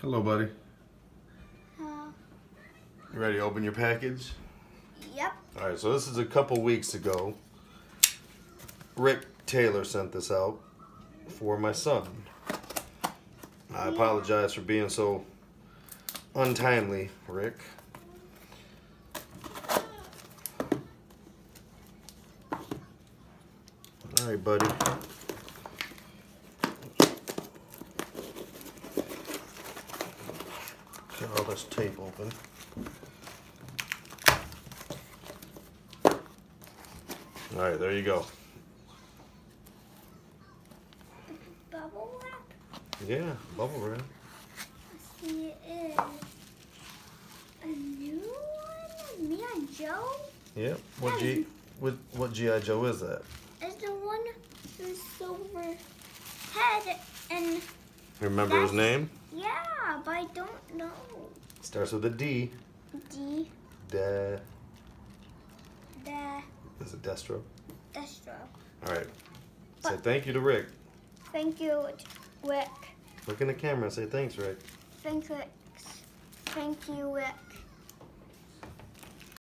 Hello, buddy. Uh, You ready to open your package? yep. All right, so this is a couple weeks ago. Rick Taylor sent this out for my son. I apologize for being so untimely, Rick. All right, buddy. Got all this tape open. All right, there you go. Bubble wrap. Yeah, bubble wrap. See, it is a new one. Me and Joe Yep. What G? What what GI Joe is that? is the one with silver head and Remember his name? yeah, I don't know. Starts with a D. D De. the Is it Destro? Destro. All right. Say thank you to Rick. Thank you, Rick. Look in the camera and say thanks, Rick. Thank you. Thank you, Rick.